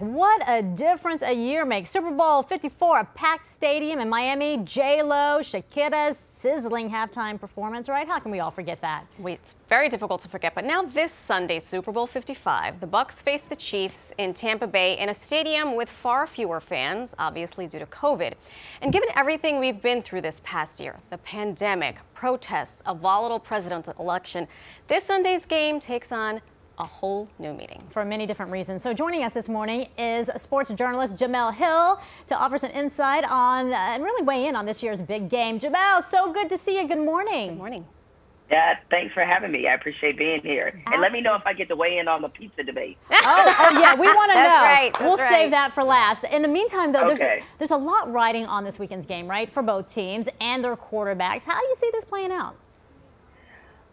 What a difference a year makes. Super Bowl 54, a packed stadium in Miami, J-Lo, Shakira's sizzling halftime performance, right? How can we all forget that? Wait, it's very difficult to forget, but now this Sunday, Super Bowl 55, the Bucks face the Chiefs in Tampa Bay in a stadium with far fewer fans, obviously due to COVID. And given everything we've been through this past year, the pandemic, protests, a volatile presidential election, this Sunday's game takes on a whole new meeting. For many different reasons. So joining us this morning is sports journalist Jemele Hill to offer some insight on uh, and really weigh in on this year's big game. Jamel, so good to see you. Good morning. Good morning. Yeah, thanks for having me. I appreciate being here. Absolutely. And let me know if I get to weigh in on the pizza debate. oh, oh, yeah, we want to know. Right, we'll right. save that for last. In the meantime, though, okay. there's there's a lot riding on this weekend's game, right, for both teams and their quarterbacks. How do you see this playing out?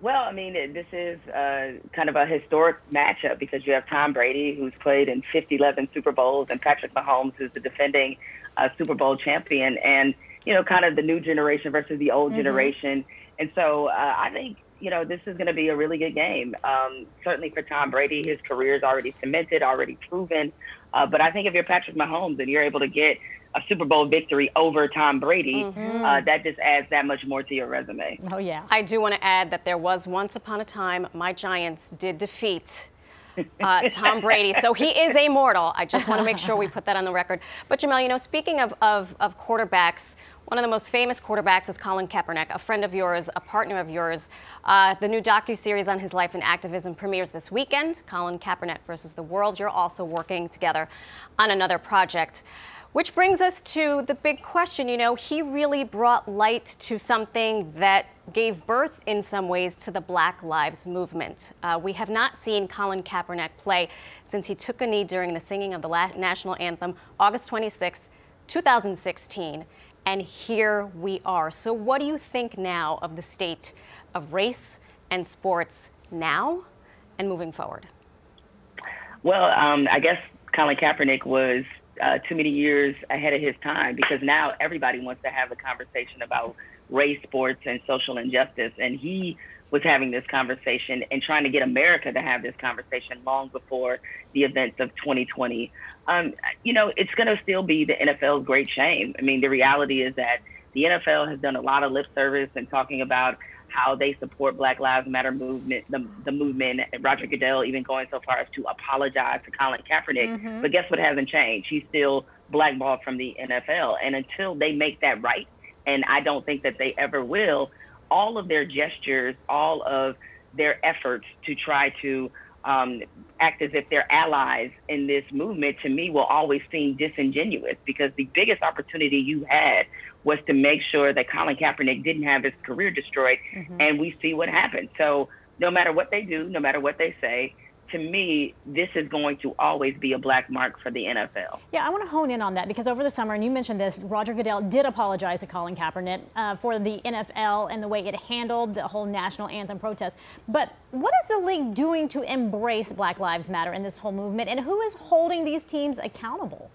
Well, I mean, it, this is uh, kind of a historic matchup because you have Tom Brady, who's played in 50, 11 Super Bowls, and Patrick Mahomes, who's the defending uh, Super Bowl champion, and, you know, kind of the new generation versus the old mm-hmm. generation. And so uh, I think, you know, this is going to be a really good game. Um, certainly for Tom Brady, his career is already cemented, already proven. Uh, but I think if you're Patrick Mahomes and you're able to get a Super Bowl victory over Tom Brady, mm-hmm. uh, that just adds that much more to your resume. Oh, yeah. I do want to add that there was once upon a time my Giants did defeat uh, Tom Brady. So he is a mortal. I just want to make sure we put that on the record. But Jemele, you know, speaking of, of, of, quarterbacks, one of the most famous quarterbacks is Colin Kaepernick, a friend of yours, a partner of yours. Uh, the new docu-series on his life and activism premieres this weekend, Colin Kaepernick versus the World. You're also working together on another project. Which brings us to the big question. You know, he really brought light to something that gave birth in some ways to the Black Lives Movement. Uh, we have not seen Colin Kaepernick play since he took a knee during the singing of the national anthem August 26, 2016. And here we are. So, what do you think now of the state of race and sports now and moving forward? Well, um, I guess Colin Kaepernick was uh, too many years ahead of his time because now everybody wants to have a conversation about race, sports, and social injustice. And he was having this conversation and trying to get America to have this conversation long before the events of 2020. Um, you know, it's going to still be the NFL's great shame. I mean, the reality is that the NFL has done a lot of lip service and talking about how they support Black Lives Matter movement, the, the movement. Roger Goodell even going so far as to apologize to Colin Kaepernick. Mm-hmm. But guess what hasn't changed? He's still blackballed from the NFL. And until they make that right, and I don't think that they ever will, all of their gestures, all of their efforts to try to um, act as if they're allies in this movement to me will always seem disingenuous because the biggest opportunity you had was to make sure that Colin Kaepernick didn't have his career destroyed, mm-hmm. and we see what happened. So no matter what they do, no matter what they say, to me, this is going to always be a black mark for the NFL. Yeah, I want to hone in on that because over the summer, and you mentioned this, Roger Goodell did apologize to Colin Kaepernick uh, for the NFL and the way it handled the whole national anthem protest. But what is the league doing to embrace Black Lives Matter in this whole movement, and who is holding these teams accountable?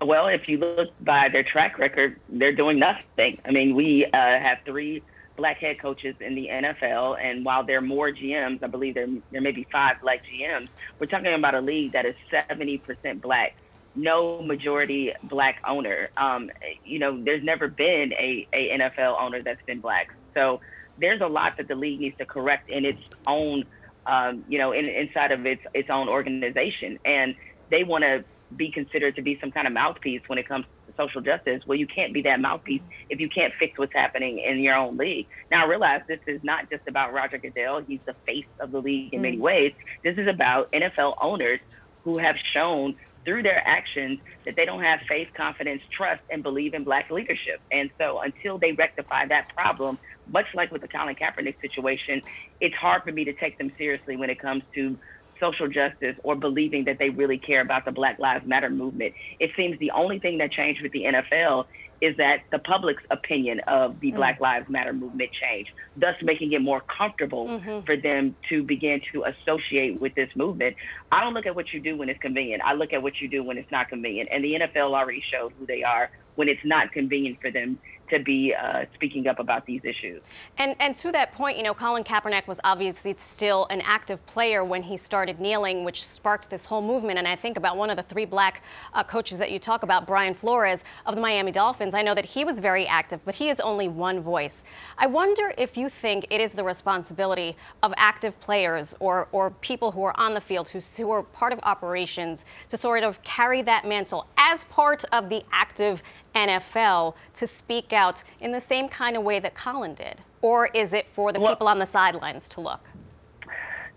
Well, if you look by their track record, they're doing nothing. I mean, we uh, have three black head coaches in the NFL, and while there are more GMs, I believe there there may be five black GMs. We're talking about a league that is 70% black, no majority black owner. Um, you know, there's never been a, a NFL owner that's been black. So there's a lot that the league needs to correct in its own, um, you know, in, inside of its its own organization, and they want to be considered to be some kind of mouthpiece when it comes social justice. Well, you can't be that mouthpiece if you can't fix what's happening in your own league. Now, I realize this is not just about Roger Goodell. He's the face of the league in mm. many ways. This is about NFL owners who have shown through their actions that they don't have faith, confidence, trust, and believe in black leadership. And so until they rectify that problem, much like with the Colin Kaepernick situation, it's hard for me to take them seriously when it comes to social justice or believing that they really care about the Black Lives Matter movement. It seems the only thing that changed with the NFL is that the public's opinion of the mm. Black Lives Matter movement changed, thus making it more comfortable mm-hmm. for them to begin to associate with this movement. I don't look at what you do when it's convenient. I look at what you do when it's not convenient. And the NFL already showed who they are when it's not convenient for them to be uh, speaking up about these issues. And and to that point, you know, Colin Kaepernick was obviously still an active player when he started kneeling, which sparked this whole movement. And I think about one of the three black uh, coaches that you talk about, Brian Flores of the Miami Dolphins. I know that he was very active, but he is only one voice. I wonder if you think it is the responsibility of active players or or people who are on the field who, who are part of operations to sort of carry that mantle as part of the active NFL to speak out in the same kind of way that Colin did? Or is it for the well, people on the sidelines to look?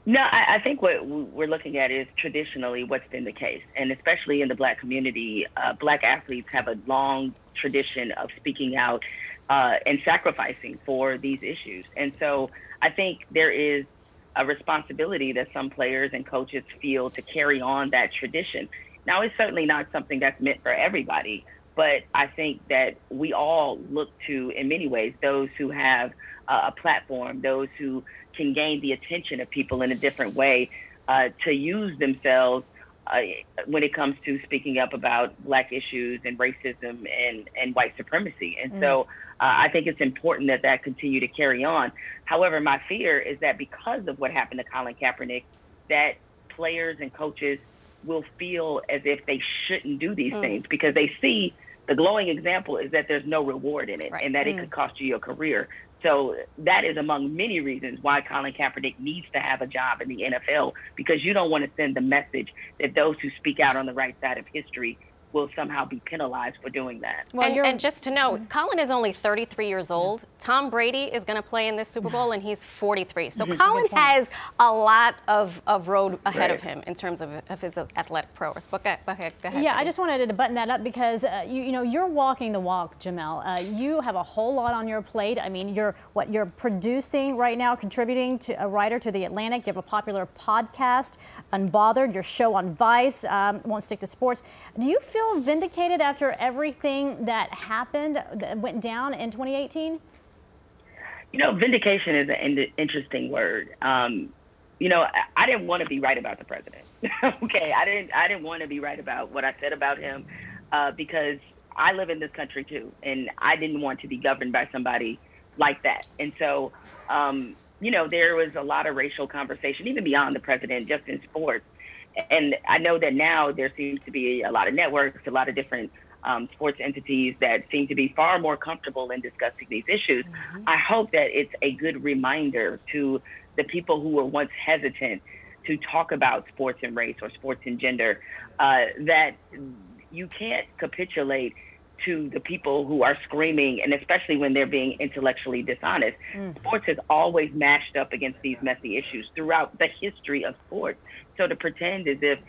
No, I, I, think what we're looking at is traditionally what's been the case. And especially in the black community, uh, black athletes have a long tradition of speaking out uh, and sacrificing for these issues. And so I think there is a responsibility that some players and coaches feel to carry on that tradition. Now, it's certainly not something that's meant for everybody. But I think that we all look to, in many ways, those who have uh, a platform, those who can gain the attention of people in a different way uh, to use themselves uh, when it comes to speaking up about black issues and racism and, and white supremacy. And mm. so uh, I think it's important that that continue to carry on. However, my fear is that because of what happened to Colin Kaepernick, that players and coaches will feel as if they shouldn't do these mm. things because they see the glowing example is that there's no reward in it right. and that mm. it could cost you your career. So that is among many reasons why Colin Kaepernick needs to have a job in the NFL because you don't want to send the message that those who speak out on the right side of history will somehow be penalized for doing that. Well, and, and, just to know, Colin is only 33 years old. Tom Brady is going to play in this Super Bowl, and he's 43. So Colin has a lot of, of road ahead right. of him in terms of, of his athletic prowess. But go, go ahead, go ahead. Yeah, I just wanted to button that up because uh, you, you know you're walking the walk, Jemele. Uh, you have a whole lot on your plate. I mean, you're what you're producing right now, contributing to a writer to the Atlantic. You have a popular podcast, Unbothered. Your show on Vice. Um, won't stick to sports. Do you feel feel vindicated after everything that happened, that went down in 2018? You know, vindication is an interesting word. Um, you know, I, didn't want to be right about the president. okay, I didn't. I didn't want to be right about what I said about him uh, because I live in this country too, and I didn't want to be governed by somebody like that. And so, um, you know, there was a lot of racial conversation, even beyond the president, just in sports and I know that now there seems to be a lot of networks, a lot of different um, sports entities that seem to be far more comfortable in discussing these issues. Mm-hmm. I hope that it's a good reminder to the people who were once hesitant to talk about sports and race or sports and gender uh, that you can't capitulate to the people who are screaming, and especially when they're being intellectually dishonest. Mm. Sports has always mashed up against these messy issues throughout the history of sports. So to pretend as if,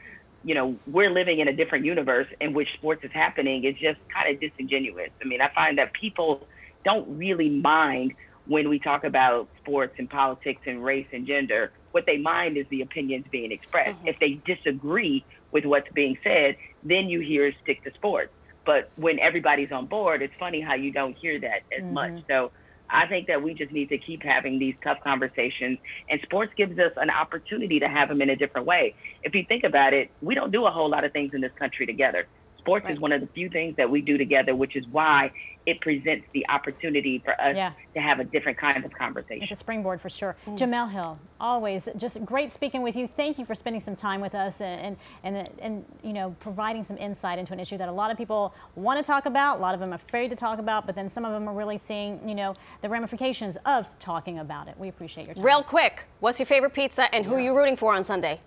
you know, we're living in a different universe in which sports is happening is just kind of disingenuous. I mean, I find that people don't really mind when we talk about sports and politics and race and gender. What they mind is the opinions being expressed. Mm-hmm. If they disagree with what's being said, then you hear stick to sports. But when everybody's on board, it's funny how you don't hear that as mm-hmm. much. So I think that we just need to keep having these tough conversations, and sports gives us an opportunity to have them in a different way. If you think about it, we don't do a whole lot of things in this country together. Sports right. is one of the few things that we do together, which is why it presents the opportunity for us yeah. to have a different kind of conversation. It's a springboard for sure. Mm. Jemele Hill, always just great speaking with you. Thank you for spending some time with us and, and, and, and, you know, providing some insight into an issue that a lot of people want to talk about, a lot of them are afraid to talk about, but then some of them are really seeing, you know, the ramifications of talking about it. We appreciate your time. Real quick, what's your favorite pizza and who yeah. are you rooting for on Sunday?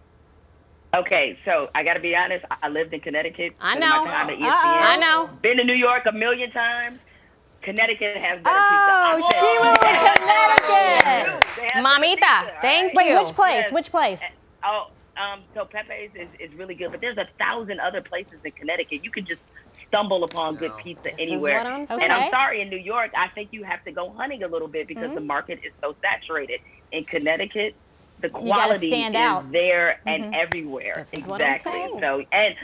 Okay, so I got to be honest. I lived in Connecticut. I know. My time at ESPN. I know. Been to New York a million times. Connecticut has better oh, pizza. Oh, she went to Connecticut. Mamita, thank Wait, you. which place? Yes. Which place? Oh, um, so Pepe's is, is really good, but there's a thousand other places in Connecticut. You can just stumble upon good pizza this anywhere. I'm and I'm sorry, in New York, I think you have to go hunting a little bit because mm-hmm. the market is so saturated. In Connecticut, the quality is out. there and mm-hmm. everywhere. This exactly. Is so and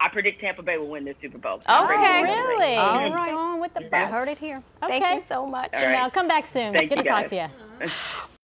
I predict Tampa Bay will win this Super Bowl. Tom Brady Okay. will win the ring. Really? All right. Going with the You Bucks. heard it here. Thank you so much. All right. Now come back soon. Thank Good you, to talk to you.